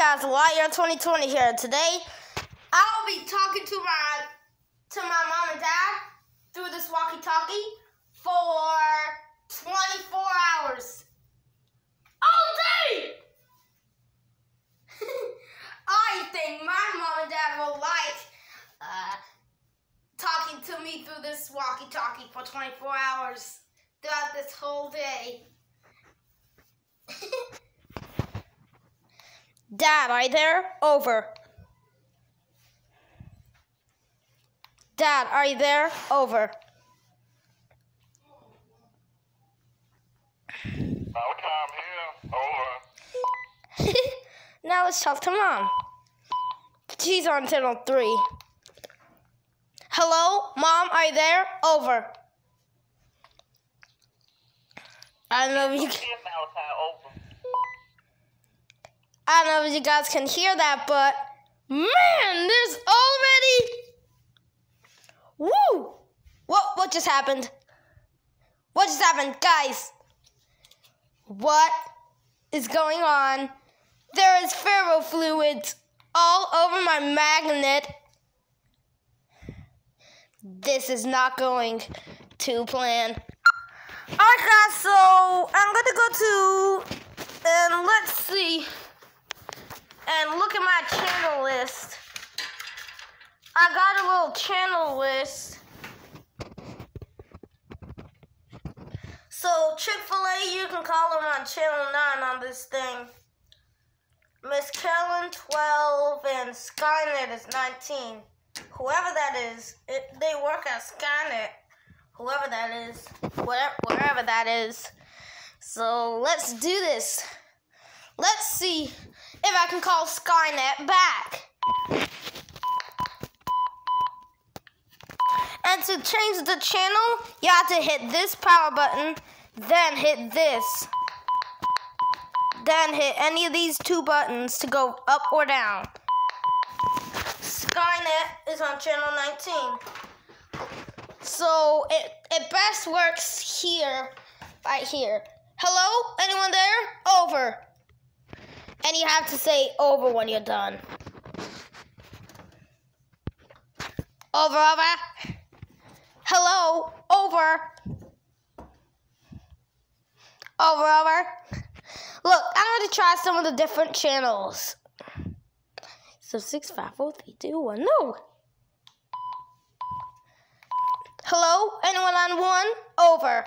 guys, Lightyear 2020 here. Today, I'll be talking to my to my mom and dad through this walkie-talkie for 24 hours. All day! I think my mom and dad will like uh, talking to me through this walkie-talkie for 24 hours throughout this whole day. Dad, are you there? Over. Dad, are you there? Over. Okay, I'm here. Over. now let's talk to mom. She's on channel three. Hello, mom, are you there? Over. I don't know if you. Over. I don't know if you guys can hear that, but man, there's already. Woo! What what just happened? What just happened, guys? What is going on? There is ferrofluids all over my magnet. This is not going to plan. Alright guys, so I'm gonna go to and let's see and look at my channel list. I got a little channel list. So Chick-fil-A, you can call them on channel 9 on this thing. Miss Kellen 12 and Skynet is 19. Whoever that is, it, they work at Skynet. Whoever that is, whatever, wherever that is. So let's do this. Let's see if I can call Skynet back. And to change the channel, you have to hit this power button, then hit this. Then hit any of these two buttons to go up or down. Skynet is on channel 19. So it, it best works here, right here. Hello? Anyone there? Over. And you have to say over when you're done. Over, over. Hello, over. Over, over. Look, I'm to try some of the different channels. So six, five, four, three, two, one. No. Hello, anyone on one? Over.